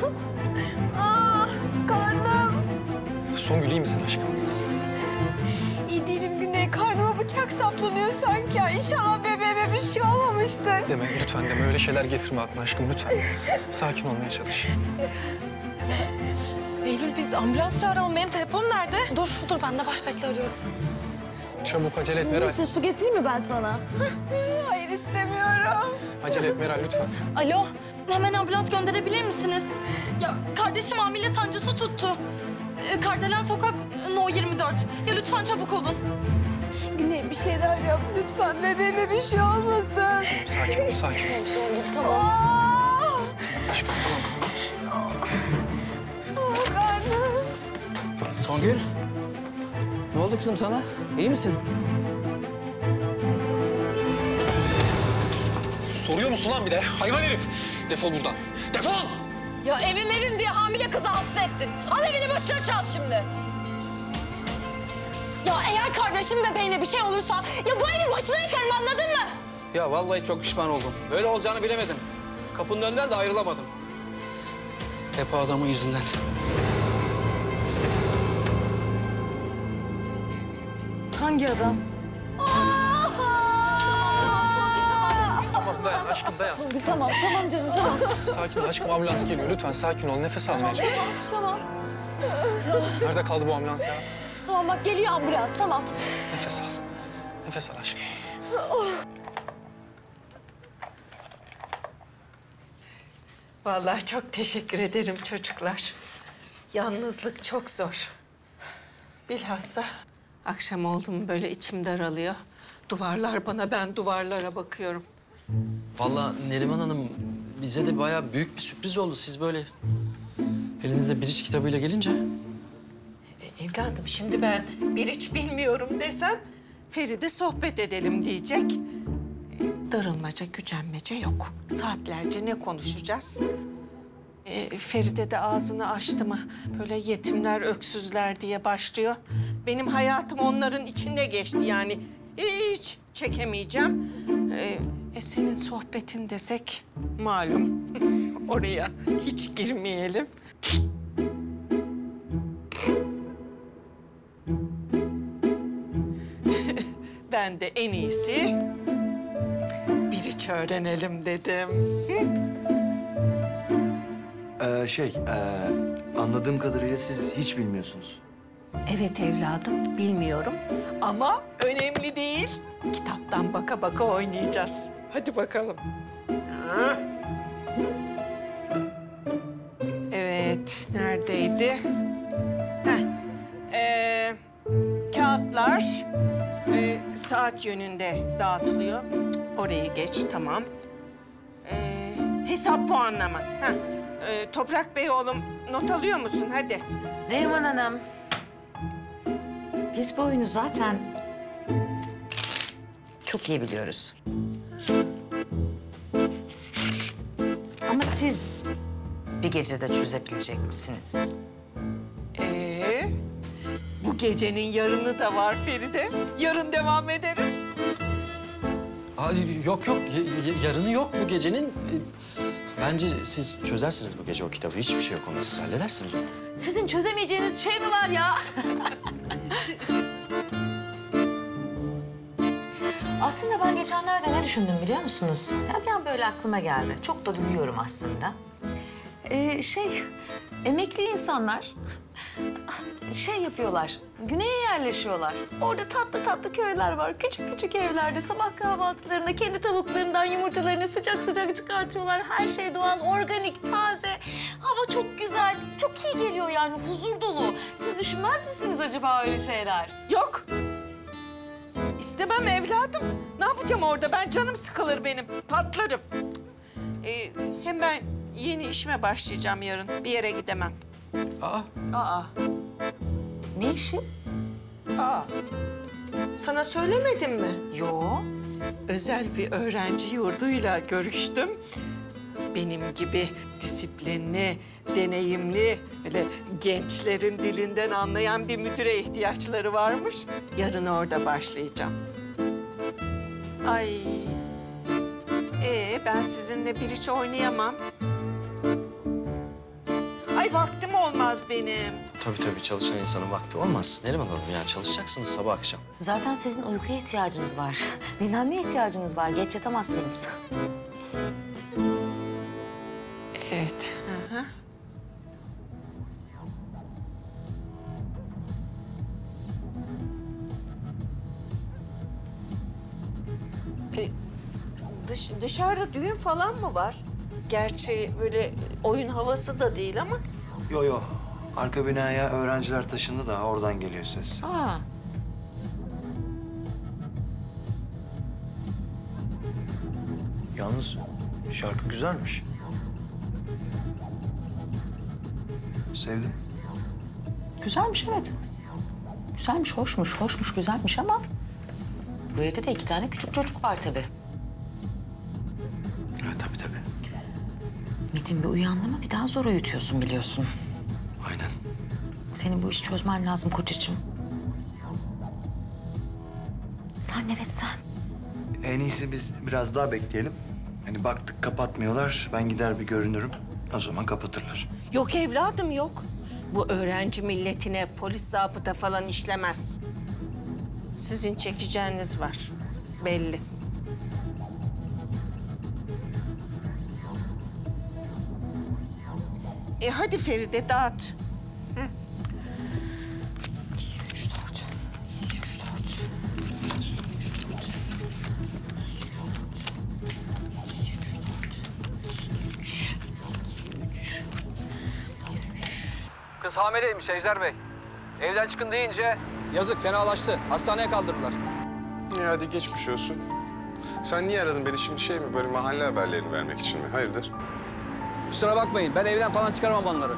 Ah, karnım. Songül iyi misin aşkım? İyi değilim Güney. Karnıma bıçak saplanıyor sanki. ya. İnşallah bebeğime bir şey olmamıştır. Deme lütfen deme öyle şeyler getirme aklına aşkım lütfen. Sakin olmaya çalış. Eylül biz ambulans çağıralım. Benim telefon nerede? Dur, dur bende var. Bekle arıyorum. Çabuk acele et Meral. Nasıl su getireyim mi ben sana? Hayır istemiyorum. Acele et Meral lütfen. Alo, hemen ambulans gönderebilir misiniz? Ya kardeşim hamile sancısı tuttu. Ee, Kardelen Sokak No 24. Ya lütfen çabuk olun. Güney bir şeyler yap lütfen. Bebeğime bir şey olmasın. Sakin ol sakin ol. Tamam. Ah, Aşkım tamam. ah karnım. Songül. Ne oldu kızım sana? İyi misin? Soruyor musun lan bir de? Hayvan herif. Defol buradan. Defol! Ya evim evim diye hamile kızı hasta ettin. Al evini başına çal şimdi. Ya eğer kardeşim bebeğine bir şey olursa ya bu evi başına yıkarım anladın mı? Ya vallahi çok pişman oldum. Böyle olacağını bilemedim. Kapının önünden de ayrılamadım. Hep adamın yüzünden. Hangi adam? Aşkım dayan. Songül tamam, tamam canım tamam. Sakin ol aşkım ambulans geliyor lütfen sakin ol nefes almaya çalış. tamam, Nerede kaldı bu ambulans ya? tamam bak geliyor ambulans tamam. Nefes al. Nefes al aşkım. Vallahi çok teşekkür ederim çocuklar. Yalnızlık çok zor. Bilhassa akşam oldu mu böyle içim daralıyor. Duvarlar bana, ben duvarlara bakıyorum. Vallahi Neriman Hanım bize de bayağı büyük bir sürpriz oldu. Siz böyle elinizde bir iç kitabıyla gelince. E, evladım şimdi ben bir hiç bilmiyorum desem Feride sohbet edelim diyecek. E, darılmaca, gücenmece yok. Saatlerce ne konuşacağız? E, Feride de ağzını açtı mı böyle yetimler, öksüzler diye başlıyor. Benim hayatım onların içinde geçti yani. Hiç çekemeyeceğim. E, e, senin sohbetin desek malum oraya hiç girmeyelim. Ben de en iyisi bir iç öğrenelim dedim. Ee, şey, ee, anladığım kadarıyla siz hiç bilmiyorsunuz. Evet evladım, bilmiyorum ama önemli değil. Kitaptan baka baka oynayacağız. Hadi bakalım. Ha. Evet, neredeydi? Heh. Ee, kağıtlar e, saat yönünde dağıtılıyor. Orayı geç, tamam. Ee, hesap puanlama. Heh. Ee, Toprak Bey oğlum, not alıyor musun? Hadi. Neriman Hanım. Biz bu oyunu zaten çok iyi biliyoruz. Ama siz bir gecede çözebilecek misiniz? Ee, bu gecenin yarını da var Feride. Yarın devam ederiz. Aa, yok yok y- y- yarını yok bu gecenin. Ee, Bence siz çözersiniz bu gece o kitabı. Hiçbir şey yok onda. Siz halledersiniz onu. Sizin çözemeyeceğiniz şey mi var ya? aslında ben geçenlerde ne düşündüm biliyor musunuz? Ya bir an böyle aklıma geldi. Çok da duyuyorum aslında. Ee, şey, emekli insanlar şey yapıyorlar. Güney'e yerleşiyorlar. Orada tatlı tatlı köyler var. Küçük küçük evlerde sabah kahvaltılarında kendi tavuklarından yumurtalarını sıcak sıcak çıkartıyorlar. Her şey doğal, organik, taze. Hava çok güzel. Çok iyi geliyor yani. Huzur dolu. Siz düşünmez misiniz acaba öyle şeyler? Yok. İstemem evladım. Ne yapacağım orada? Ben canım sıkılır benim. Patlarım. Ee, hem ben yeni işime başlayacağım yarın. Bir yere gidemem. Aa Aa. Ne işi? Aa, sana söylemedim mi? Yo. Özel bir öğrenci yurduyla görüştüm. Benim gibi disiplinli, deneyimli, böyle gençlerin dilinden anlayan bir müdüre ihtiyaçları varmış. Yarın orada başlayacağım. Ay, ee, ben sizinle bir hiç oynayamam. Olmaz benim. Tabii tabii çalışan insanın vakti olmaz. Neriman Hanım yani çalışacaksınız sabah akşam. Zaten sizin uykuya ihtiyacınız var. Dinlenmeye ihtiyacınız var. Geç yatamazsınız. Evet. Hı hı. E, dış, dışarıda düğün falan mı var? Gerçi böyle oyun havası da değil ama. Yo yo. Arka binaya öğrenciler taşındı da oradan geliyor ses. Aa. Yalnız şarkı güzelmiş. Sevdim. Güzelmiş evet. Güzelmiş, hoşmuş, hoşmuş, güzelmiş ama... Bu evde de iki tane küçük çocuk var tabii. Ha, tabii tabii. Metin bir uyandı mı bir daha zor uyutuyorsun biliyorsun. Senin bu işi çözmen lazım kocacığım. Sen evet sen. En iyisi biz biraz daha bekleyelim. Hani baktık kapatmıyorlar. Ben gider bir görünürüm. O zaman kapatırlar. Yok evladım yok. Bu öğrenci milletine polis zabıta falan işlemez. Sizin çekeceğiniz var. Belli. E hadi Feride dağıt. Hamileymiş Ejder Bey. Evden çıkın deyince yazık fenalaştı. Hastaneye kaldırdılar. İyi hadi geçmiş olsun. Sen niye aradın beni şimdi şey mi böyle mahalle haberlerini vermek için mi? Hayırdır? Kusura bakmayın ben evden falan çıkarmam onları.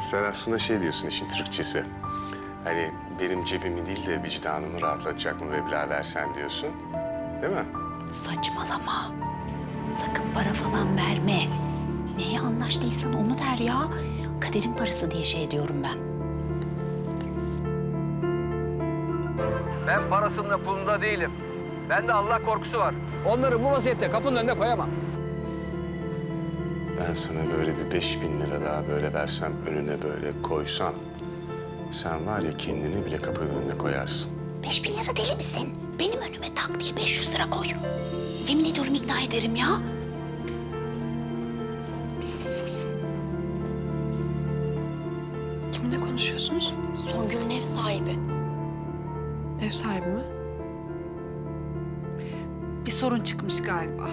Sen aslında şey diyorsun işin Türkçesi. Hani benim cebimi değil de vicdanımı rahatlatacak mı meblağ versen diyorsun. Değil mi? Saçmalama. Sakın para falan verme. Neye anlaştıysan onu ver ya. Kaderin parası diye şey diyorum ben. Ben parasında pulunda değilim. Bende Allah korkusu var. Onları bu vaziyette kapının önüne koyamam. Ben sana böyle bir beş bin lira daha böyle versem önüne böyle koysam... ...sen var ya kendini bile kapının önüne koyarsın. Beş bin lira deli misin? Benim önüme tak diye 500 lira koy. Yemin ediyorum ikna ederim ya. Songül'ün ev sahibi. Ev sahibi mi? Bir sorun çıkmış galiba.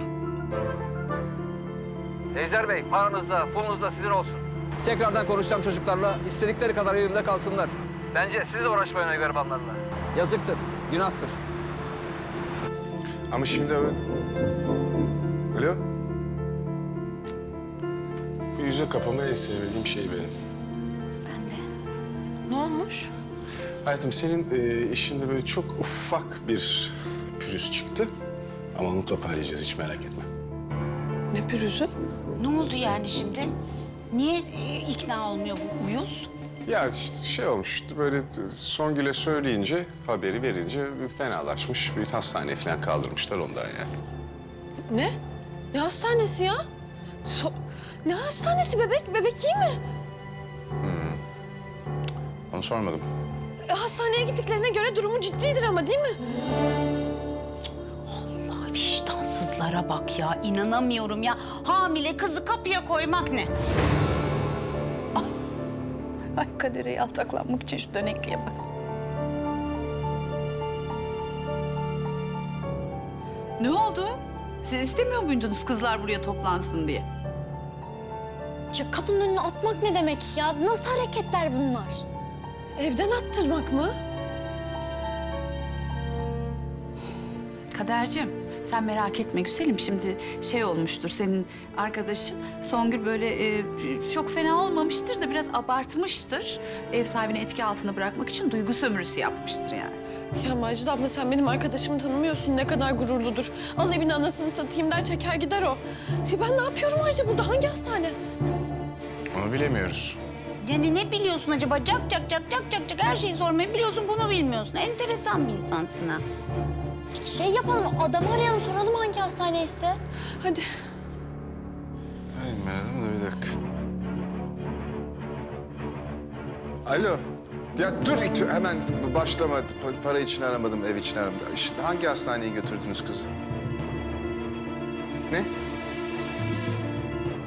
Ejder Bey paranız da pulunuz da sizin olsun. Tekrardan konuşacağım çocuklarla. istedikleri kadar evimde kalsınlar. Bence siz de uğraşmayın o garibanlarla. Yazıktır, günahtır. Ama şimdi... Alo? Bu yüze kapama en sevmediğim şey benim. Olmuş? Hayatım senin e, işinde böyle çok ufak bir pürüz çıktı. Ama onu toparlayacağız hiç merak etme. Ne pürüzü? Ne oldu yani şimdi? Niye e, ikna olmuyor bu uyuz? Ya işte şey olmuş böyle Songül'e söyleyince haberi verince bir fenalaşmış. Bir hastaneye falan kaldırmışlar ondan yani. Ne? Ne hastanesi ya? So- ne hastanesi bebek? Bebek iyi mi? Onu sormadım. E, hastaneye gittiklerine göre durumu ciddidir ama değil mi? Allah vicdansızlara bak ya. inanamıyorum ya. Hamile kızı kapıya koymak ne? Ay kadere yaltaklanmak için şu dönekliğe bak. Ne oldu? Siz istemiyor muydunuz kızlar buraya toplansın diye? Ya kapının önüne atmak ne demek ya? Nasıl hareketler bunlar? Evden attırmak mı? Kadercim sen merak etme güzelim. Şimdi şey olmuştur senin arkadaşın Songül böyle e, çok fena olmamıştır da biraz abartmıştır. Ev sahibini etki altında bırakmak için duygu sömürüsü yapmıştır yani. Ya Macide abla sen benim arkadaşımı tanımıyorsun. Ne kadar gururludur. Al evin anasını satayım der çeker gider o. Ya ben ne yapıyorum ayrıca burada? Hangi hastane? Onu bilemiyoruz. Yani ne biliyorsun acaba? Cak cak cak cak cak cak her şeyi sormayı biliyorsun bunu bilmiyorsun. Enteresan bir insansın ha. Şey yapalım, adamı arayalım, soralım hangi hastaneyse. Hadi. Yani ben adamı da bir dakika. Alo. Ya dur it- hemen başlama. Pa- Para için aramadım, ev için aramadım. Şimdi hangi hastaneye götürdünüz kızı? Ne?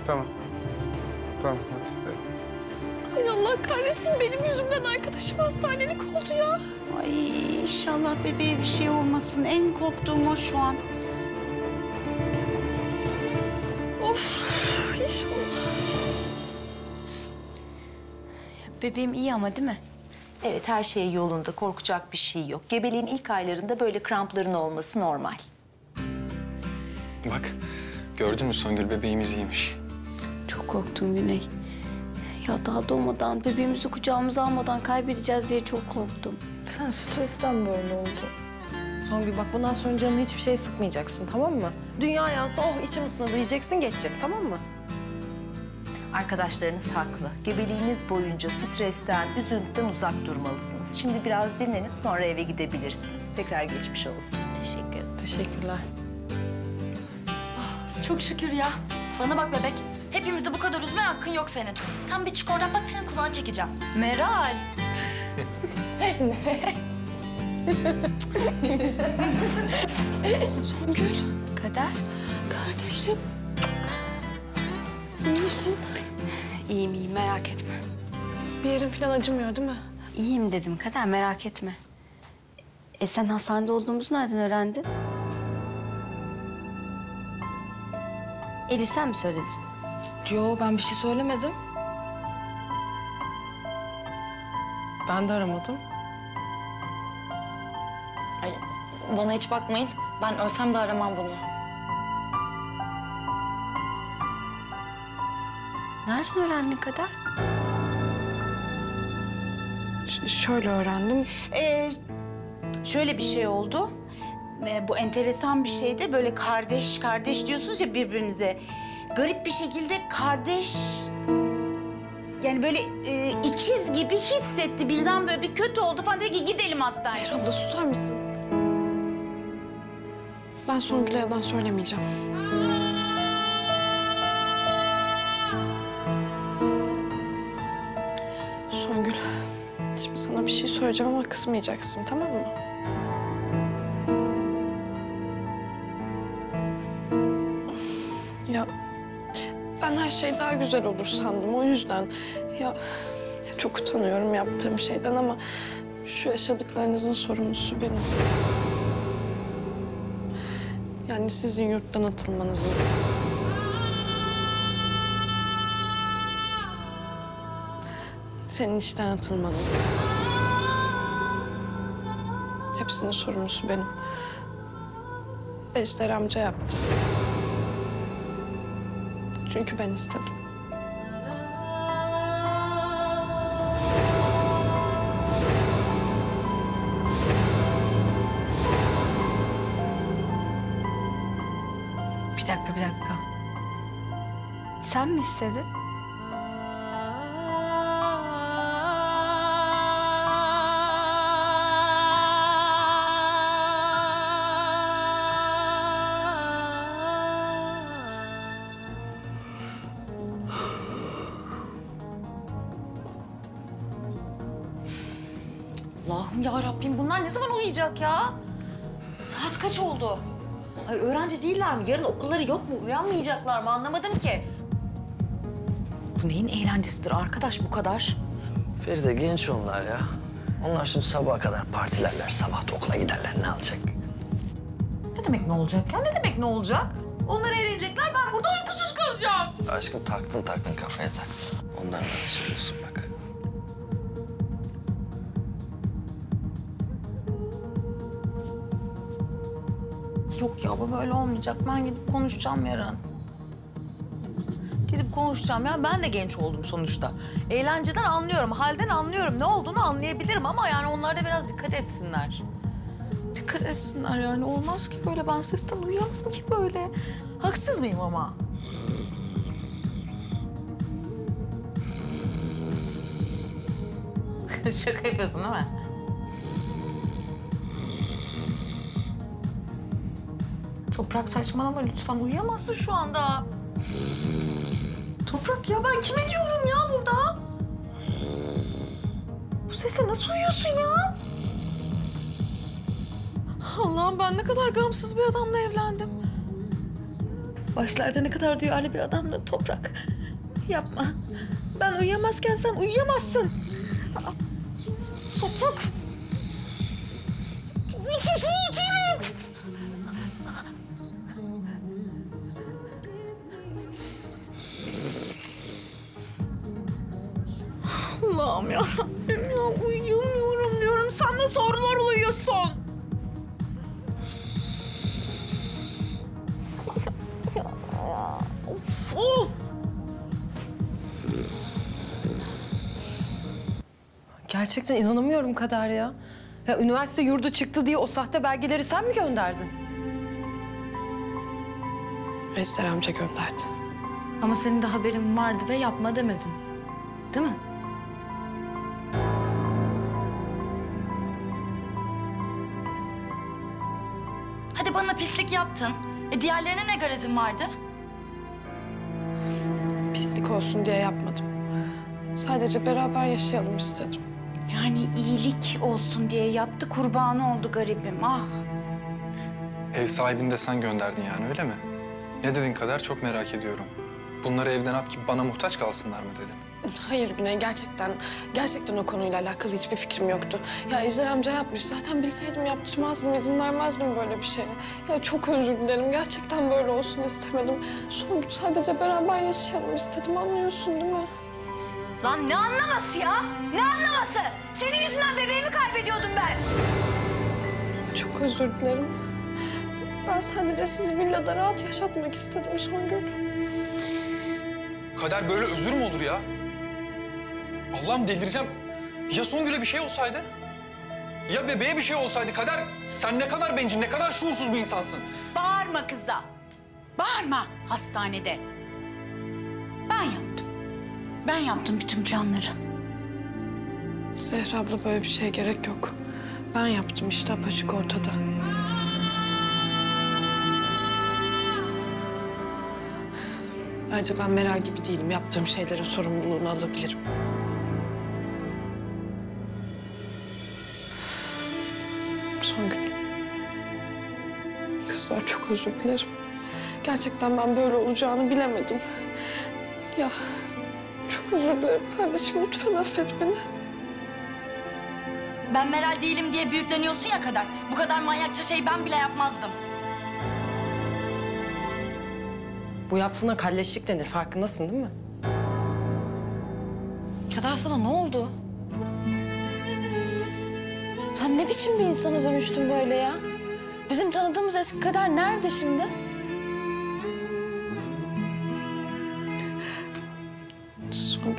Tamam. Tamam hadi. Ay Allah kahretsin benim yüzümden arkadaşım hastanelik oldu ya. Ay inşallah bebeğe bir şey olmasın. En korktuğum o şu an. Of inşallah. Bebeğim iyi ama değil mi? Evet her şey yolunda. Korkacak bir şey yok. Gebeliğin ilk aylarında böyle krampların olması normal. Bak gördün mü Songül bebeğimiz iyiymiş. Çok korktum Güney. Ya daha doğmadan, bebeğimizi kucağımıza almadan kaybedeceğiz diye çok korktum. Sen stresten böyle oldu. Songül bak bundan sonra canını hiçbir şey sıkmayacaksın tamam mı? Dünya yansa oh içim ısındı diyeceksin geçecek tamam mı? Arkadaşlarınız haklı. Gebeliğiniz boyunca stresten, üzüntüden uzak durmalısınız. Şimdi biraz dinlenip sonra eve gidebilirsiniz. Tekrar geçmiş olsun. Teşekkür ederim. Teşekkürler. Çok şükür ya. Bana bak bebek. Hepimizi bu kadar üzmeye hakkın yok senin. Sen bir çık oradan bak senin kulağını çekeceğim. Meral. Songül. Kader. Kardeşim. İyi misin? İyiyim iyiyim merak etme. Bir yerin falan acımıyor değil mi? İyiyim dedim Kader merak etme. E sen hastanede olduğumuzu nereden öğrendin? Elif sen mi söyledin? Yo ben bir şey söylemedim. Ben de aramadım. Ay, bana hiç bakmayın. Ben ölsem de aramam bunu. Nereden öğrendin kadar? Ş- şöyle öğrendim. Ee, şöyle bir şey oldu. Ee, bu enteresan bir şeydir. Böyle kardeş kardeş diyorsunuz ya birbirinize. Garip bir şekilde kardeş... Yani böyle e, ikiz gibi hissetti. Birden böyle bir kötü oldu falan. Dedi ki gidelim hastaneye. Zehra abla susar mısın? Ben Songül'e yalan söylemeyeceğim. Songül, şimdi sana bir şey söyleyeceğim ama kızmayacaksın tamam mı? Her şey daha güzel olur sandım o yüzden. Ya, çok utanıyorum yaptığım şeyden ama şu yaşadıklarınızın sorumlusu benim. Yani sizin yurttan atılmanızın. Senin işten atılmanın. Hepsinin sorumlusu benim. Ejder amca yaptı. Çünkü ben istedim. Bir dakika bir dakika. Sen mi istedin? Ne zaman uyuyacak ya? Saat kaç oldu? Hayır, öğrenci değiller mi? Yarın okulları yok mu? Uyanmayacaklar mı? Anlamadım ki. Bu neyin eğlencesidir arkadaş bu kadar? Feride genç onlar ya. Onlar şimdi sabaha kadar partilerler, sabah da okula giderler. Ne alacak? Ne demek ne olacak ya? Ne demek ne olacak? Onlar eğlenecekler, ben burada uykusuz kalacağım. Aşkım taktın taktın kafaya taktın. Ondan bana söylüyorsun bak. Bu böyle olmayacak. Ben gidip konuşacağım yarın. Gidip konuşacağım ya. Ben de genç oldum sonuçta. Eğlenceden anlıyorum, halden anlıyorum. Ne olduğunu anlayabilirim ama yani onlar da biraz dikkat etsinler. Dikkat etsinler yani. Olmaz ki böyle. Ben sesten uyuyamam ki böyle. Haksız mıyım ama? Şaka yapıyorsun değil mi? Toprak saçmalama lütfen. Uyuyamazsın şu anda. Toprak ya ben kime diyorum ya burada? Bu sesle nasıl uyuyorsun ya? Allah'ım ben ne kadar gamsız bir adamla evlendim. Başlarda ne kadar duyarlı bir adamdı Toprak. Yapma. Ben uyuyamazken sen uyuyamazsın. Toprak. Gerçekten inanamıyorum kadar ya. Ya üniversite yurdu çıktı diye o sahte belgeleri sen mi gönderdin? Ejder amca gönderdi. Ama senin de haberin vardı ve yapma demedin. Değil mi? Hadi bana pislik yaptın. E diğerlerine ne garezin vardı? Pislik olsun diye yapmadım. Sadece beraber yaşayalım istedim. Yani iyilik olsun diye yaptı, kurbanı oldu garibim. Ah. Ev sahibini de sen gönderdin yani öyle mi? Ne dedin kadar çok merak ediyorum. Bunları evden at ki bana muhtaç kalsınlar mı dedin? Hayır Güney gerçekten, gerçekten o konuyla alakalı hiçbir fikrim yoktu. Ya Ejder amca yapmış. Zaten bilseydim yaptırmazdım, izin vermezdim böyle bir şeye. Ya çok özür dilerim. Gerçekten böyle olsun istemedim. Son sadece beraber yaşayalım istedim. Anlıyorsun değil mi? Lan ne anlaması ya? Ne anlaması? Senin yüzünden bebeğimi kaybediyordum ben. Çok özür dilerim. Ben sadece sizi villada rahat yaşatmak istedim Songül. Kader böyle özür mü olur ya? Allah'ım delireceğim. Ya Songül'e bir şey olsaydı? Ya bebeğe bir şey olsaydı Kader sen ne kadar bencil, ne kadar şuursuz bir insansın. Bağırma kıza. Bağırma hastanede. Ben yaptım. Ben yaptım bütün planları. Zehra abla böyle bir şeye gerek yok. Ben yaptım işte apaçık ortada. Ayrıca ben Meral gibi değilim. Yaptığım şeylerin sorumluluğunu alabilirim. Songül. Kızlar çok özür dilerim. Gerçekten ben böyle olacağını bilemedim. Ya özür dilerim kardeşim. Lütfen affet beni. Ben Meral değilim diye büyükleniyorsun ya kadar. Bu kadar manyakça şey ben bile yapmazdım. Bu yaptığına kalleşlik denir. Farkındasın değil mi? Kadar sana ne oldu? Sen ne biçim bir insana dönüştün böyle ya? Bizim tanıdığımız eski kadar nerede şimdi?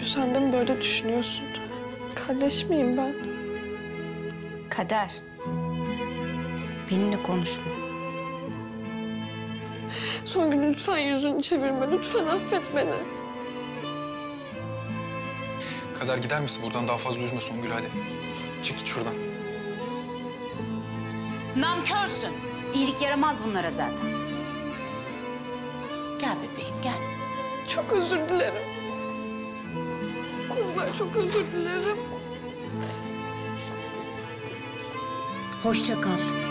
Songül sen de mi böyle düşünüyorsun? Kardeş miyim ben? Kader. Benimle konuşma. Songül lütfen yüzünü çevirme. Lütfen affet beni. Kader gider misin buradan daha fazla üzme Songül hadi. Çık git şuradan. Namkörsün. İyilik yaramaz bunlara zaten. Gel bebeğim gel. Çok özür dilerim. Kızlar çok özür dilerim. Hoşça kal.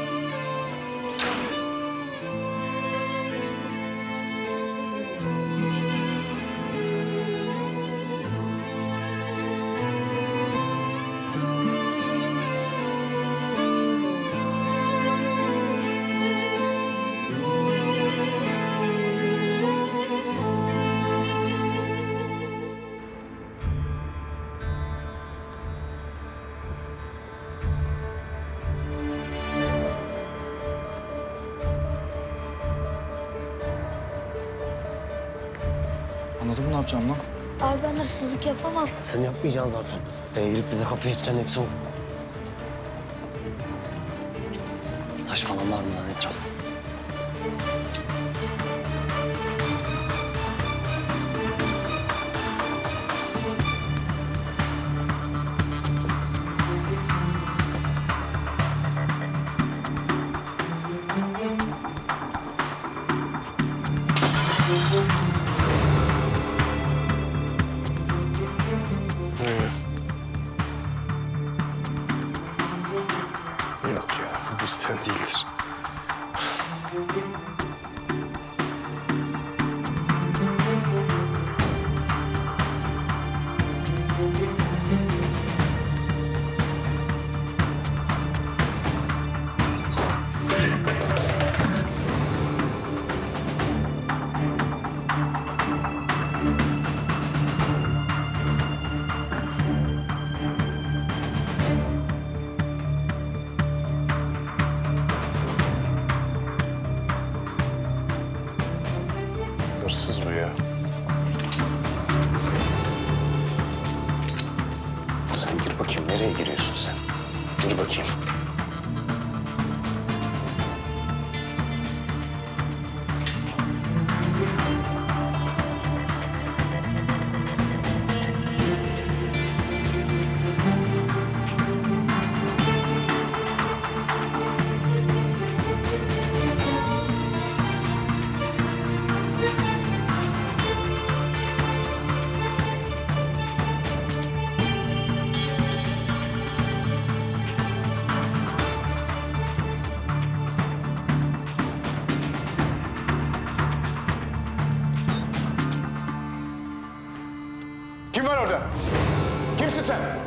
Anladın mı ne yapacağım lan? Abi ben hırsızlık yapamam. Sen yapmayacaksın zaten. Ee, gidip bize kapıyı açacaksın hepsi o. Taş falan var mı lan etrafta?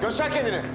Göster kendini.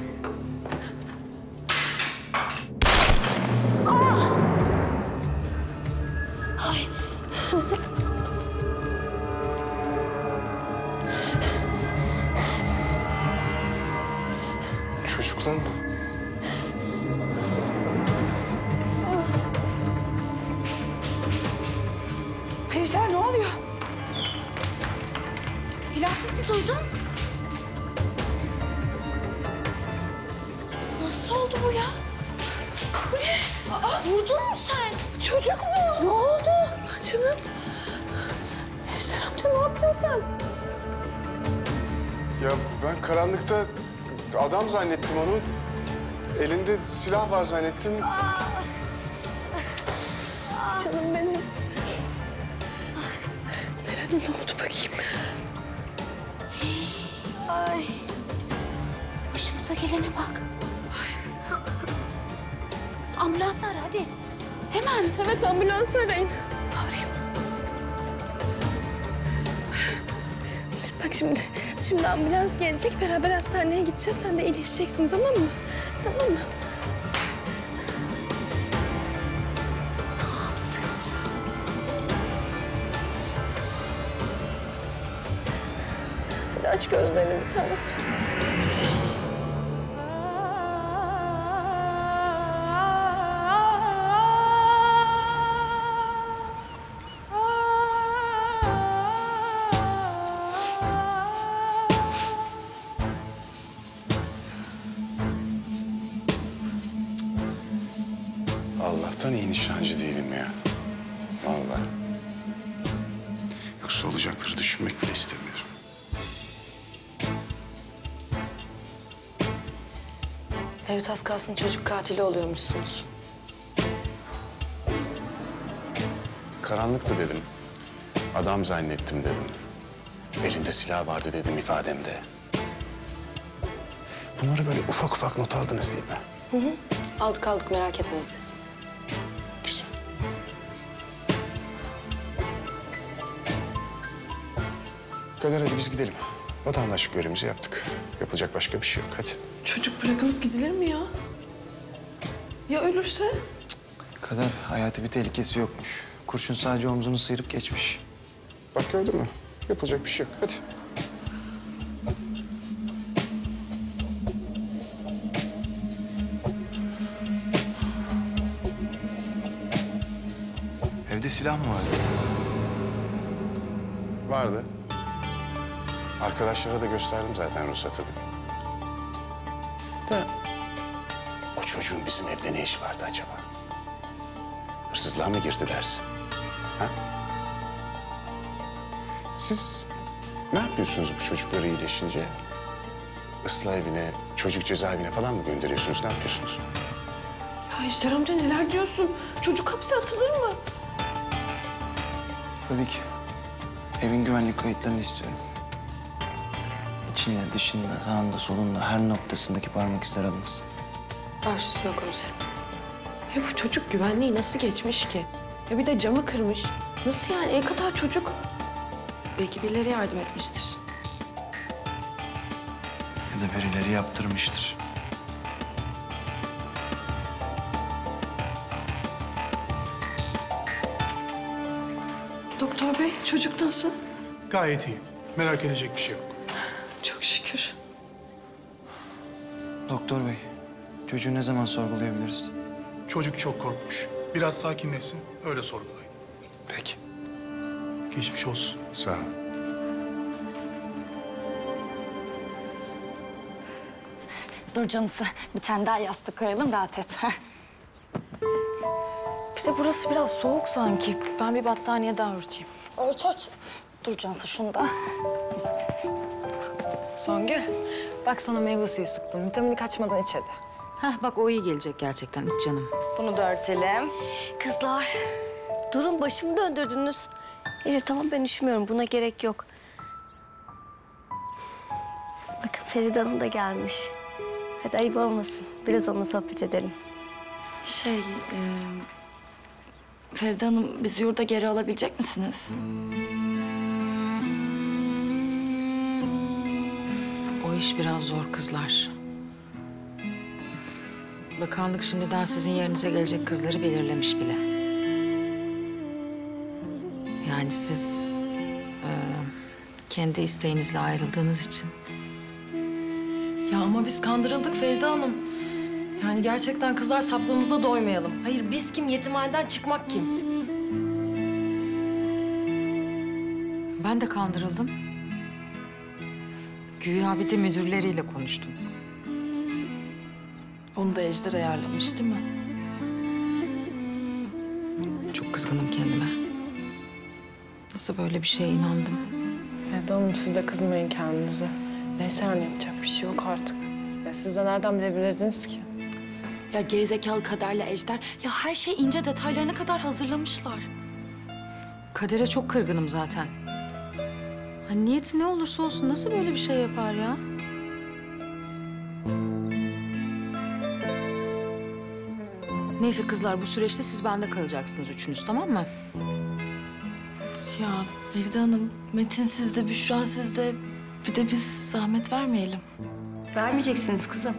Silah var zannettim. Canım benim. Nerede ne oldu bakayım? Ay. Başımıza gelene bak. Ambulans ara hadi. Hemen. Evet ambulans arayın. Bak şimdi, şimdi ambulans gelecek. Beraber hastaneye gideceğiz. Sen de iyileşeceksin tamam mı? Tamam mı? Gözlerini bir tane. Evet az kalsın çocuk katili oluyormuşsunuz. Karanlıktı dedim. Adam zannettim dedim. Elinde silah vardı dedim ifademde. Bunları böyle ufak ufak not aldınız değil mi? Hı hı. Aldık aldık merak etmeyin siz. Güzel. Kader hadi biz gidelim. Vatandaşlık görevimizi yaptık. Yapılacak başka bir şey yok. Hadi. Çocuk bırakılıp gidilir mi ya? Ya ölürse? Kader hayati bir tehlikesi yokmuş. Kurşun sadece omzunu sıyırıp geçmiş. Bak gördün mü? Yapılacak bir şey yok. Hadi. Evde silah mı vardı? Vardı. Arkadaşlara da gösterdim zaten ruhsatını. Da o çocuğun bizim evde ne işi vardı acaba? Hırsızlığa mı girdi dersin? Ha? Siz ne yapıyorsunuz bu çocukları iyileşince? Islah evine, çocuk cezaevine falan mı gönderiyorsunuz? Ne yapıyorsunuz? Ya Ejder amca neler diyorsun? Çocuk hapse atılır mı? Fadik, evin güvenlik kayıtlarını istiyorum. İçinde, dışında, sağında, solunda her noktasındaki parmak izler alınsın. Baş üstüne komiserim. Ya bu çocuk güvenliği nasıl geçmiş ki? Ya bir de camı kırmış. Nasıl yani? El kadar çocuk. Belki birileri yardım etmiştir. Ya da birileri yaptırmıştır. Doktor bey çocuk nasıl? Gayet iyi. Merak edecek bir şey yok. Çok şükür. Doktor bey, çocuğu ne zaman sorgulayabiliriz? Çocuk çok korkmuş. Biraz sakinleşsin, öyle sorgulayın. Peki. Geçmiş olsun. Sağ ol. Dur canısı. Bir tane daha yastık koyalım rahat et. Bir de burası biraz soğuk sanki. Ben bir battaniye daha örteyim. Ört ört. Dur canısı şunu da. Songül, bak sana meyve suyu sıktım. Vitamini kaçmadan iç hadi. Heh, bak o iyi gelecek gerçekten iç canım. Bunu da örtelim. Kızlar, durun başımı döndürdünüz. Elif tamam ben üşümüyorum, buna gerek yok. Bakın Feride Hanım da gelmiş. Hadi ayıp olmasın, biraz onunla sohbet edelim. Şey, e, Feride Hanım bizi yurda geri alabilecek misiniz? O iş biraz zor kızlar. Bakanlık şimdiden sizin yerinize gelecek kızları belirlemiş bile. Yani siz e, kendi isteğinizle ayrıldığınız için Ya ama biz kandırıldık Feride Hanım. Yani gerçekten kızlar saflığımıza doymayalım. Hayır biz kim? Yetimhaneden çıkmak kim? ben de kandırıldım. Güya bir de müdürleriyle konuştum. Onu da Ejder ayarlamış değil mi? Çok kızgınım kendime. Nasıl böyle bir şeye inandım? Feride Hanım siz de kızmayın kendinize. Neyse yani yapacak bir şey yok artık. Ya siz de nereden bilebilirdiniz ki? Ya gerizekalı Kader'le Ejder ya her şey ince detaylarına kadar hazırlamışlar. Kadere çok kırgınım zaten. Ha, niyeti ne olursa olsun nasıl böyle bir şey yapar ya? Neyse kızlar bu süreçte siz bende kalacaksınız üçünüz tamam mı? Ya Feride Hanım, Metin sizde, Büşra sizde. Bir de biz zahmet vermeyelim. Vermeyeceksiniz kızım.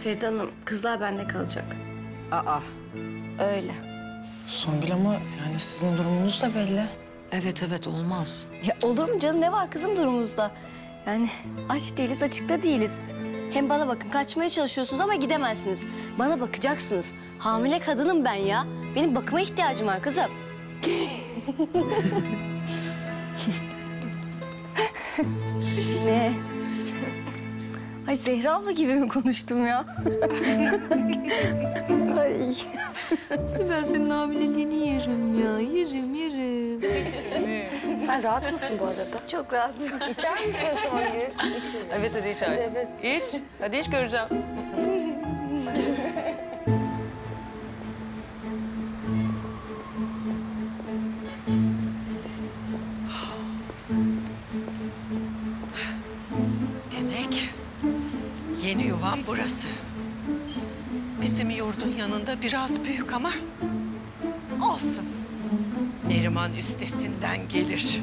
Feride Hanım, kızlar bende kalacak. Aa. Öyle. Songül ama yani sizin durumunuz da belli. Evet evet olmaz. Ya olur mu canım? Ne var kızım durumumuzda? Yani aç değiliz, açıkta değiliz. Hem bana bakın kaçmaya çalışıyorsunuz ama gidemezsiniz. Bana bakacaksınız. Hamile kadınım ben ya. Benim bakıma ihtiyacım var kızım. ne? Ay Zehra abla gibi mi konuştum ya? Ay. Ben senin hamileliğini yerim ya. Yerim yerim. Sen rahat mısın bu arada? Çok rahatım. İçer misin Songül? Evet hadi iç artık. İç. Hadi iç göreceğim. Burası. Bizim yurdun yanında biraz büyük ama olsun. Neriman üstesinden gelir.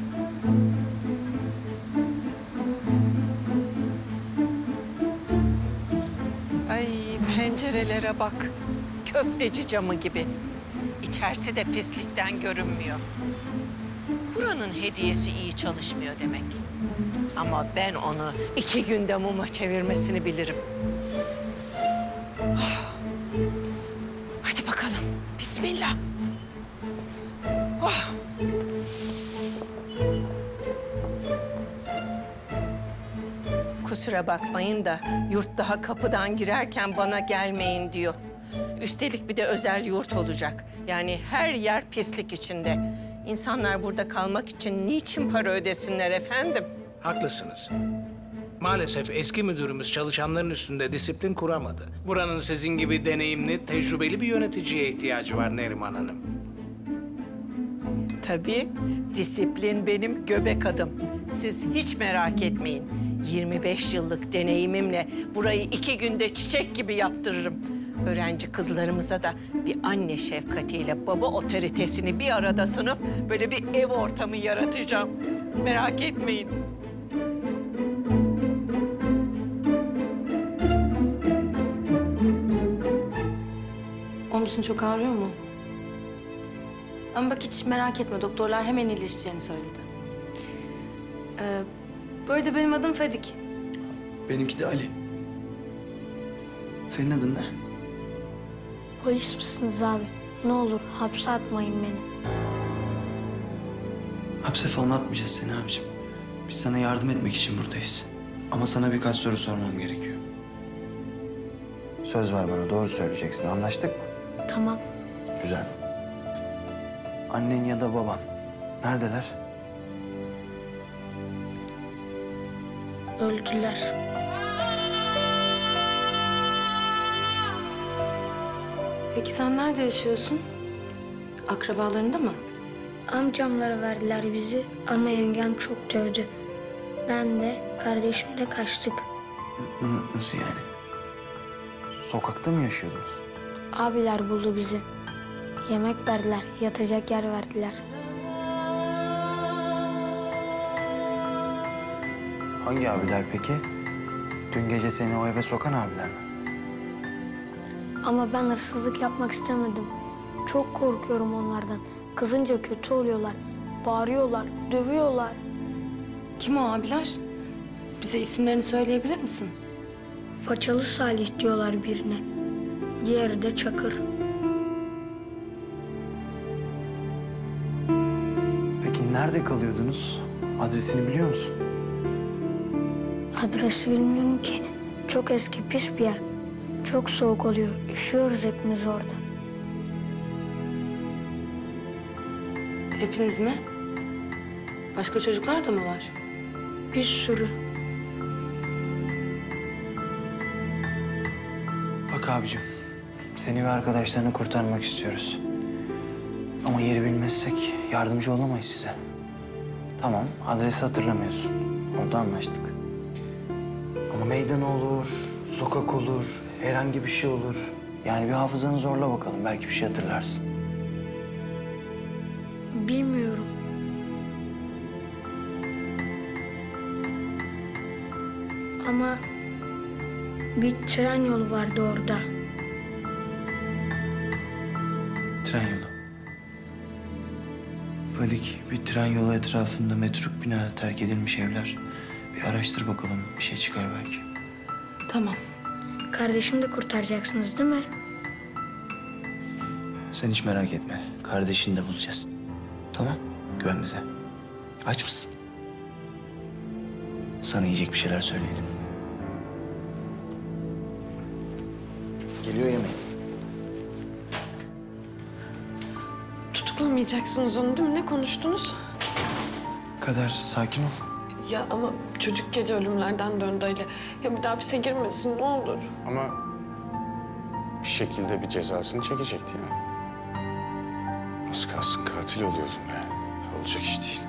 Ay pencerelere bak. Köfteci camı gibi. İçerisi de pislikten görünmüyor. Buranın hediyesi iyi çalışmıyor demek. Ama ben onu iki günde muma çevirmesini bilirim. Kusura bakmayın da yurt daha kapıdan girerken bana gelmeyin diyor. Üstelik bir de özel yurt olacak. Yani her yer pislik içinde. İnsanlar burada kalmak için niçin para ödesinler efendim? Haklısınız. Maalesef eski müdürümüz çalışanların üstünde disiplin kuramadı. Buranın sizin gibi deneyimli, tecrübeli bir yöneticiye ihtiyacı var Neriman Hanım. Tabii disiplin benim göbek adım. Siz hiç merak etmeyin. 25 yıllık deneyimimle burayı iki günde çiçek gibi yaptırırım. öğrenci kızlarımıza da bir anne şefkatiyle baba otoritesini bir arada sunup böyle bir ev ortamı yaratacağım. Merak etmeyin. Omzun çok ağrıyor mu? Ama bak hiç merak etme. Doktorlar hemen iyileşeceğini söyledi. Ee, bu arada benim adım Fedik. Benimki de Ali. Senin adın ne? Polis misiniz abi? Ne olur hapse atmayın beni. Hapse falan atmayacağız seni abicim. Biz sana yardım etmek için buradayız. Ama sana birkaç soru sormam gerekiyor. Söz ver bana, doğru söyleyeceksin. Anlaştık mı? Tamam. Güzel. Annen ya da baban neredeler? Öldüler. Peki sen nerede yaşıyorsun? Akrabalarında mı? Amcamlara verdiler bizi ama yengem çok dövdü. Ben de kardeşim de kaçtık. N- Nasıl yani? Sokakta mı yaşıyordunuz? Abiler buldu bizi. Yemek verdiler, yatacak yer verdiler. Hangi abiler peki? Dün gece seni o eve sokan abiler mi? Ama ben hırsızlık yapmak istemedim. Çok korkuyorum onlardan. Kızınca kötü oluyorlar. Bağırıyorlar, dövüyorlar. Kim o abiler? Bize isimlerini söyleyebilir misin? Façalı Salih diyorlar birine. Diğeri de Çakır. Nerede kalıyordunuz? Adresini biliyor musun? Adresi bilmiyorum ki. Çok eski, pis bir yer. Çok soğuk oluyor. Üşüyoruz hepimiz orada. Hepiniz mi? Başka çocuklar da mı var? Bir sürü. Bak abicim, seni ve arkadaşlarını kurtarmak istiyoruz. Ama yeri bilmezsek yardımcı olamayız size. Tamam, adresi hatırlamıyorsun. Orada anlaştık. Ama meydan olur, sokak olur, herhangi bir şey olur. Yani bir hafızanı zorla bakalım, belki bir şey hatırlarsın. Bilmiyorum. Ama bir tren yolu vardı orada. Tren yolu. Fadik, bir tren yolu etrafında metruk bina, terk edilmiş evler. Bir araştır bakalım, bir şey çıkar belki. Tamam. Kardeşimi de kurtaracaksınız değil mi? Sen hiç merak etme, kardeşini de bulacağız. Tamam, güven bize. Aç mısın? Sana yiyecek bir şeyler söyleyelim. Geliyor yemeğin. Tutuklamayacaksınız onu değil mi? Ne konuştunuz? Kader, sakin ol. Ya ama çocuk gece ölümlerden döndü öyle. Ya bir daha hapse girmesin ne olur. Ama bir şekilde bir cezasını çekecek değil mi? Az kalsın katil oluyordum be. Olacak iş değil.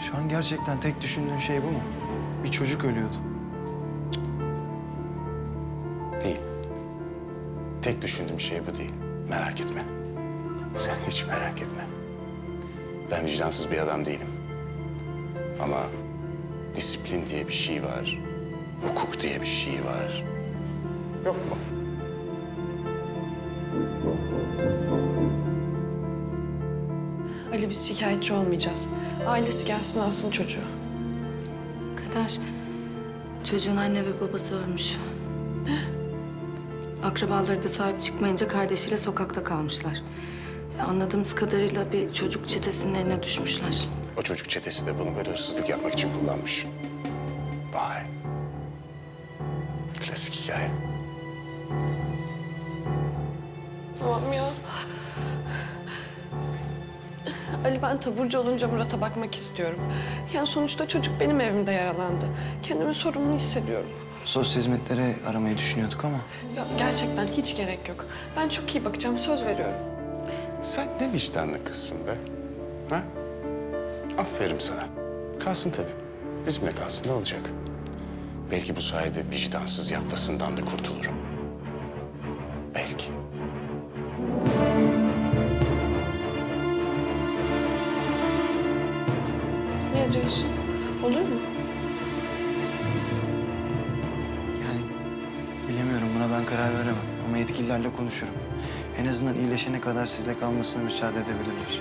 Şu an gerçekten tek düşündüğün şey bu mu? Bir çocuk ölüyordu. Tek düşündüğüm şey bu değil. Merak etme. Sen hiç merak etme. Ben vicdansız bir adam değilim. Ama disiplin diye bir şey var. Hukuk diye bir şey var. Yok mu? Ali biz şikayetçi olmayacağız. Ailesi gelsin alsın çocuğu. Kader, çocuğun anne ve babası ölmüş. Akrabaları da sahip çıkmayınca kardeşiyle sokakta kalmışlar. Ya Anladığımız kadarıyla bir çocuk çetesinin eline düşmüşler. O çocuk çetesi de bunu böyle hırsızlık yapmak için kullanmış. Vay. Klasik hikaye. Tamam ya. Ali ben taburcu olunca Murat'a bakmak istiyorum. Yani sonuçta çocuk benim evimde yaralandı. Kendimi sorumlu hissediyorum. Sosyal hizmetleri aramayı düşünüyorduk ama... Ya gerçekten hiç gerek yok. Ben çok iyi bakacağım, söz veriyorum. Sen ne vicdanlı kızsın be. Ha? Aferin sana. Kalsın tabii. Bizimle kalsın ne olacak? Belki bu sayede vicdansız yaftasından da kurtulurum. Belki. Ne diyorsun? Olur mu? Karar veremem ama yetkililerle konuşurum. En azından iyileşene kadar sizde kalmasına müsaade edebilirler.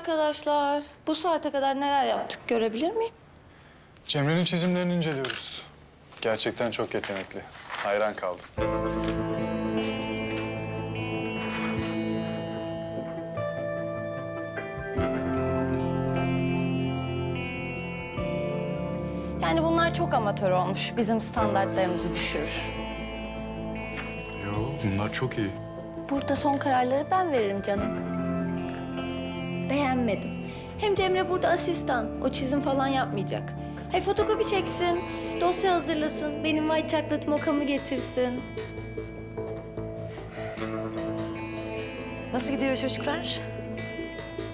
Arkadaşlar. Bu saate kadar neler yaptık görebilir miyim? Cemre'nin çizimlerini inceliyoruz. Gerçekten çok yetenekli. Hayran kaldım. Yani bunlar çok amatör olmuş. Bizim standartlarımızı düşürür. Yo, bunlar çok iyi. Burada son kararları ben veririm canım. Hem Cemre burada asistan. O çizim falan yapmayacak. Hey fotokopi çeksin, dosya hazırlasın, benim white chocolate mokamı getirsin. Nasıl gidiyor çocuklar?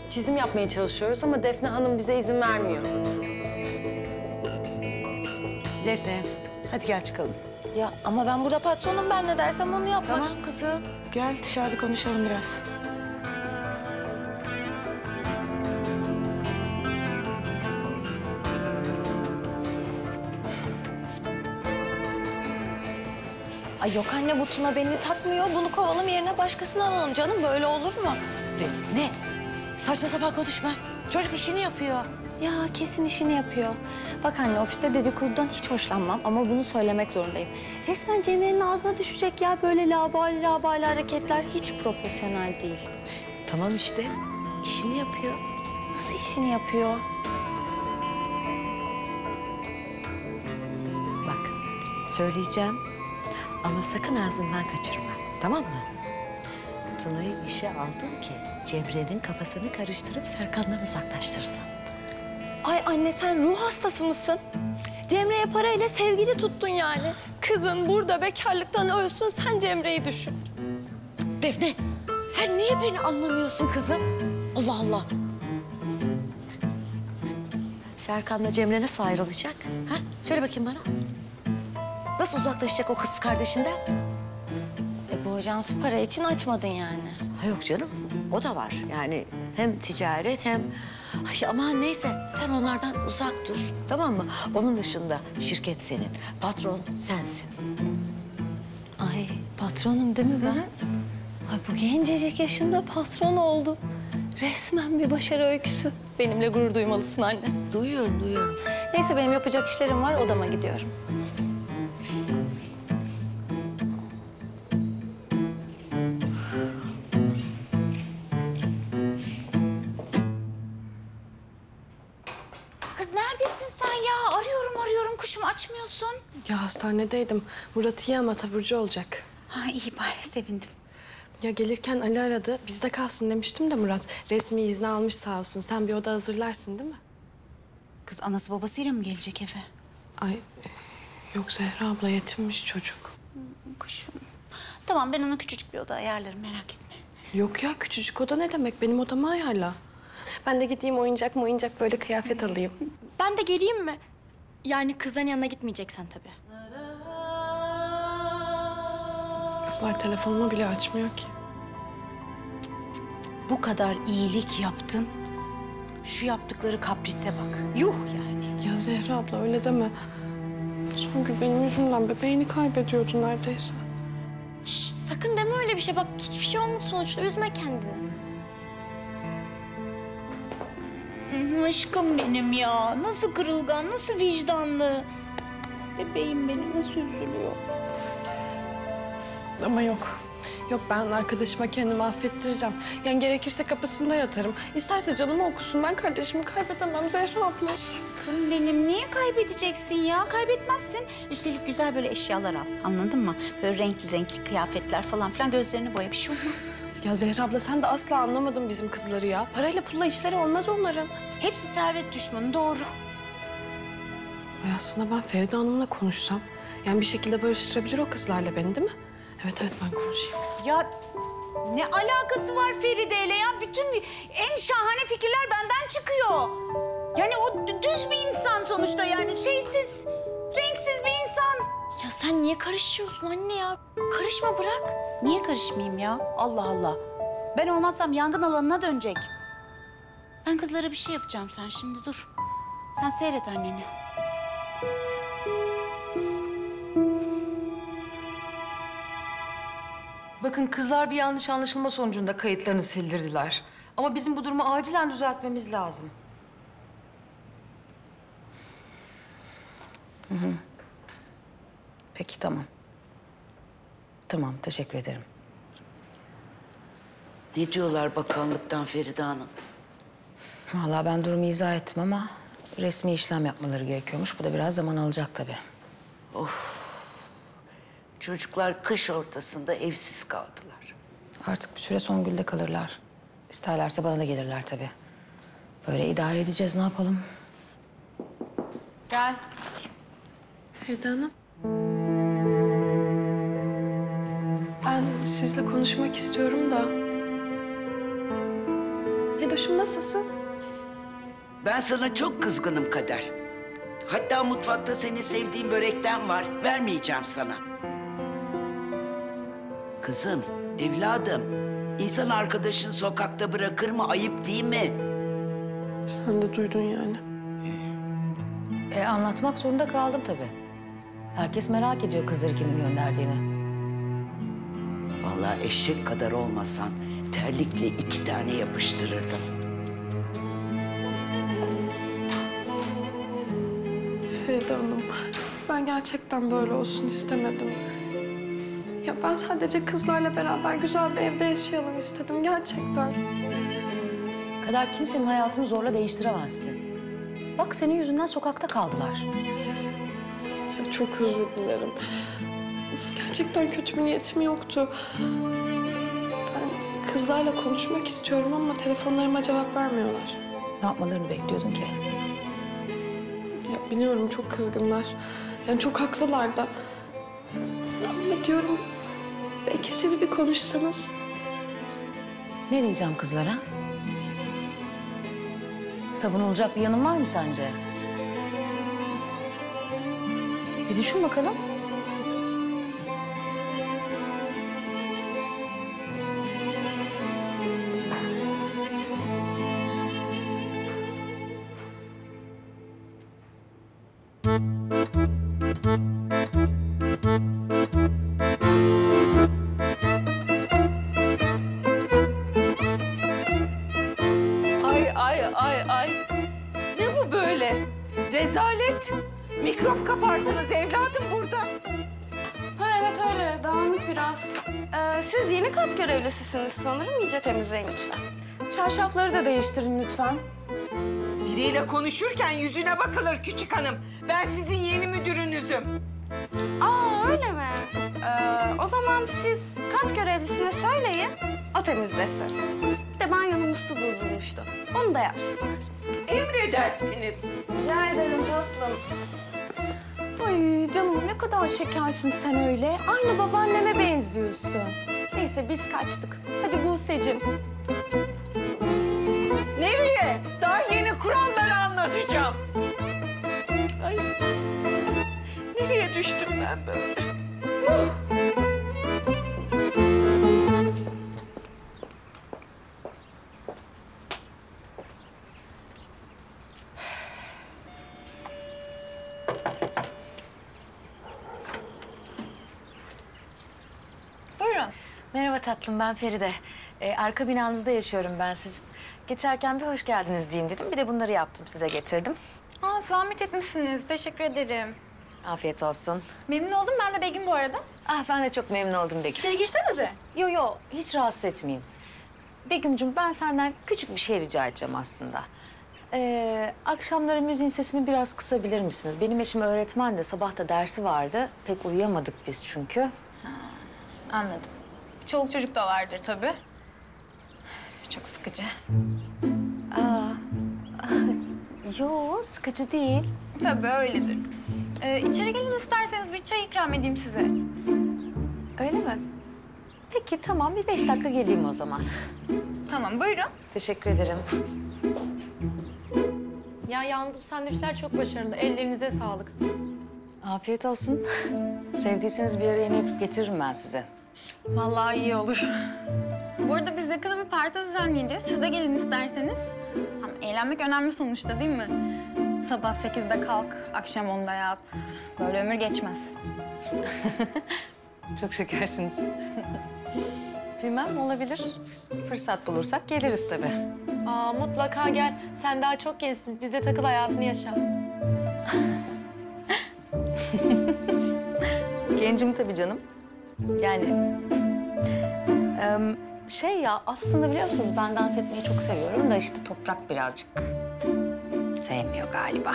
Çizim yapmaya çalışıyoruz ama Defne Hanım bize izin vermiyor. Defne, hadi gel çıkalım. Ya ama ben burada patronum, ben ne dersem onu yapmak. Tamam kızım, gel dışarıda konuşalım biraz. Ay yok anne bu Tuna beni takmıyor. Bunu kovalım yerine başkasını alalım canım. Böyle olur mu? Defne, saçma sapan konuşma. Çocuk işini yapıyor. Ya kesin işini yapıyor. Bak anne ofiste dedikodudan hiç hoşlanmam ama bunu söylemek zorundayım. Resmen Cemre'nin ağzına düşecek ya böyle labali labali hareketler hiç profesyonel değil. Tamam işte, işini yapıyor. Nasıl işini yapıyor? Bak, söyleyeceğim ama sakın ağzından kaçırma, tamam mı? Tuna'yı işe aldım ki Cemre'nin kafasını karıştırıp Serkan'dan uzaklaştırsın. Ay anne sen ruh hastası mısın? Cemre'ye parayla sevgili tuttun yani. Kızın burada bekarlıktan ölsün sen Cemre'yi düşün. Defne, sen niye beni anlamıyorsun kızım? Allah Allah. Serkan'la Cemre nasıl ayrılacak? Ha? Söyle bakayım bana. Nasıl uzaklaşacak o kız kardeşinden? E bu ajansı para için açmadın yani. Ha yok canım, o da var. Yani hem ticaret hem... Ay aman neyse, sen onlardan uzak dur, tamam mı? Onun dışında şirket senin, patron sensin. Ay patronum değil mi ben? Ay bu gencecik yaşımda patron oldum. Resmen bir başarı öyküsü. Benimle gurur duymalısın anne. Duyuyorum, duyuyorum. Neyse benim yapacak işlerim var, odama gidiyorum. Kuşum açmıyorsun. Ya hastanedeydim. Murat iyi ama taburcu olacak. Ha iyi bari sevindim. Ya gelirken Ali aradı. Bizde kalsın demiştim de Murat. Resmi izni almış sağ olsun. Sen bir oda hazırlarsın değil mi? Kız anası babasıyla mı gelecek eve? Ay yok Zehra abla yetinmiş çocuk. Kuşum. Tamam ben ona küçücük bir oda ayarlarım merak etme. Yok ya küçücük oda ne demek? Benim odamı ayarla. Ben de gideyim oyuncak mı oyuncak böyle kıyafet alayım. Ben de geleyim mi? Yani kızların yanına gitmeyeceksen tabii. Kızlar telefonumu bile açmıyor ki. Bu kadar iyilik yaptın. Şu yaptıkları kaprise bak. Yuh yani. Ya Zehra abla öyle deme. Songül benim yüzümden bebeğini kaybediyordu neredeyse. Şşt, sakın deme öyle bir şey. Bak hiçbir şey olmadı sonuçta. Üzme kendini. Aşkım benim ya. Nasıl kırılgan, nasıl vicdanlı. Bebeğim benim nasıl üzülüyor. Ama yok. Yok ben arkadaşıma kendimi affettireceğim. Yani gerekirse kapısında yatarım. İsterse canımı okusun. Ben kardeşimi kaybedemem Zehra abla. Kızım benim niye kaybedeceksin ya? Kaybetmezsin. Üstelik güzel böyle eşyalar al. Anladın mı? Böyle renkli renkli kıyafetler falan filan gözlerini boya bir şey olmaz. Ya Zehra abla sen de asla anlamadın bizim kızları ya. Parayla pulla işleri olmaz onların. Hepsi servet düşmanı doğru. Ay aslında ben Feride Hanım'la konuşsam... Yani bir şekilde barıştırabilir o kızlarla beni değil mi? Evet evet ben konuşayım. Ya ne alakası var Feride'yle ya? Bütün en şahane fikirler benden çıkıyor. Yani o dü- düz bir insan sonuçta yani şeysiz, renksiz bir insan. Ya sen niye karışıyorsun anne ya? Karışma bırak. Niye karışmayayım ya? Allah Allah. Ben olmazsam yangın alanına dönecek. Ben kızlara bir şey yapacağım sen şimdi dur. Sen seyret anneni. Bakın kızlar bir yanlış anlaşılma sonucunda kayıtlarını sildirdiler. Ama bizim bu durumu acilen düzeltmemiz lazım. Hı hı. Peki tamam. Tamam teşekkür ederim. Ne diyorlar bakanlıktan Feride Hanım? Vallahi ben durumu izah ettim ama resmi işlem yapmaları gerekiyormuş. Bu da biraz zaman alacak tabii. Çocuklar kış ortasında evsiz kaldılar. Artık bir süre Songül'de kalırlar. İsterlerse bana da gelirler tabii. Böyle idare edeceğiz ne yapalım? Gel. Feride Hanım. Ben sizle konuşmak istiyorum da. Hedoş'um nasılsın? Ben sana çok kızgınım Kader. Hatta mutfakta senin sevdiğin börekten var. Vermeyeceğim sana. Kızım, evladım. İnsan arkadaşın sokakta bırakır mı? Ayıp değil mi? Sen de duydun yani. E, anlatmak zorunda kaldım tabii. Herkes merak ediyor kızları kimin gönderdiğini. Vallahi eşek kadar olmasan terlikle iki tane yapıştırırdım. Feride Hanım, ben gerçekten böyle olsun istemedim. Ya ben sadece kızlarla beraber güzel bir evde yaşayalım istedim gerçekten. Kadar kimsenin hayatını zorla değiştiremezsin. Bak senin yüzünden sokakta kaldılar. Ya çok özür dilerim. Gerçekten kötü bir niyetim yoktu. Ben kızlarla konuşmak istiyorum ama telefonlarıma cevap vermiyorlar. Ne yapmalarını bekliyordun ki? Ya biliyorum çok kızgınlar. Yani çok haklılar da. Ama diyorum belki siz bir konuşsanız. Ne diyeceğim kızlara? Savunulacak bir yanın var mı sence? Bir düşün bakalım. Evet öyle dağınık biraz. Ee, siz yeni kat görevlisisiniz sanırım. İyice temizleyin lütfen. Çarşafları da değiştirin lütfen. Biriyle konuşurken yüzüne bakılır küçük hanım. Ben sizin yeni müdürünüzüm. Aa öyle mi? Ee, o zaman siz kat görevlisine söyleyin, o temizlesin. Bir de banyonun musluğu bozulmuştu. Onu da yapsınlar. Emredersiniz. Rica ederim tatlım. Ay canım ne kadar şekersin sen öyle. Aynı babaanneme benziyorsun. Neyse biz kaçtık. Hadi Buse'cim. Nereye? Daha yeni kuralları anlatacağım. Ay. Nereye düştüm ben böyle? Tatlım, ben Feride. Ee, arka binanızda yaşıyorum ben sizin. Geçerken bir hoş geldiniz diyeyim dedim. Bir de bunları yaptım, size getirdim. Aa, zahmet etmişsiniz. Teşekkür ederim. Afiyet olsun. Memnun oldum. Ben de Begüm bu arada. Ah ben de çok memnun oldum Begüm. İçeri girsenize. Yo yo hiç rahatsız etmeyeyim. Begüm'cüm ben senden küçük bir şey rica edeceğim aslında. Ee, akşamları müziğin sesini biraz kısabilir misiniz? Benim eşim öğretmen de sabah da dersi vardı. Pek uyuyamadık biz çünkü. Anladım. Çoluk çocuk da vardır tabii. Çok sıkıcı. Aa, yo sıkıcı değil. Tabii öyledir. Ee, içeri gelin isterseniz bir çay ikram edeyim size. Öyle mi? Peki tamam bir beş dakika geleyim o zaman. Tamam buyurun. Teşekkür ederim. Ya yalnız bu sandviçler çok başarılı. Ellerinize sağlık. Afiyet olsun. Sevdiyseniz bir ara yeni yapıp getiririm ben size. Vallahi iyi olur. Bu arada biz yakında bir parti düzenleyeceğiz. Siz de gelin isterseniz. Hem eğlenmek önemli sonuçta değil mi? Sabah sekizde kalk, akşam onda yat. Böyle ömür geçmez. Çok şekersiniz. Bilmem olabilir. Fırsat bulursak geliriz tabii. Aa mutlaka gel. Sen daha çok gençsin. Bize takıl hayatını yaşa. Gencim tabii canım. Yani em, şey ya aslında biliyor musunuz ben dans etmeyi çok seviyorum da işte toprak birazcık sevmiyor galiba.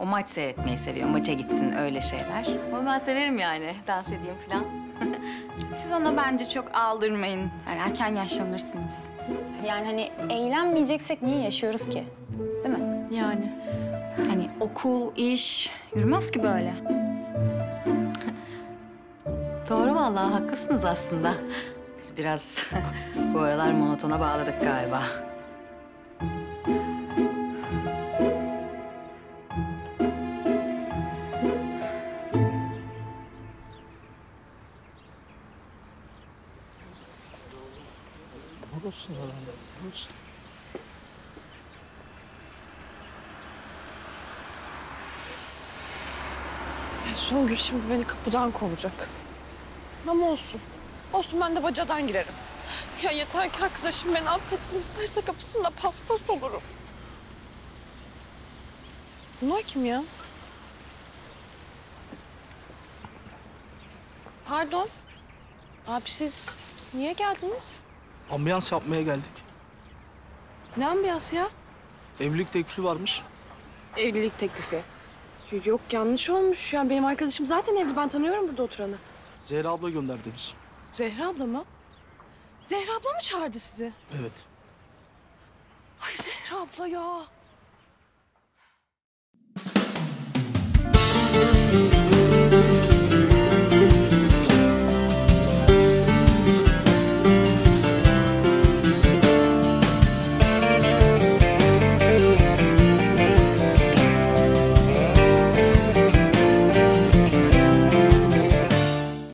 O maç seyretmeyi seviyor. Maça gitsin öyle şeyler. Ama ben severim yani dans edeyim falan. Siz ona bence çok aldırmayın. Yani erken yaşlanırsınız. Yani hani eğlenmeyeceksek niye yaşıyoruz ki? Değil mi? Yani. Hani okul, iş yürümez ki böyle. Doğru vallahi haklısınız aslında. Biz biraz bu aralar monotona bağladık galiba. Olsun herhalde. Olsun. Songül şimdi beni kapıdan kovacak. Ama olsun. Olsun ben de bacadan girerim. Ya yeter ki arkadaşım beni affetsin isterse kapısında paspas olurum. Bunlar kim ya? Pardon. Abi siz niye geldiniz? Ambiyans yapmaya geldik. Ne ambiyası ya? Evlilik teklifi varmış. Evlilik teklifi. Yok yanlış olmuş ya. Benim arkadaşım zaten evli. Ben tanıyorum burada oturanı. Zehra abla gönderdi bizi. Zehra abla mı? Zehra abla mı çağırdı sizi? Evet. Ay Zehra abla ya.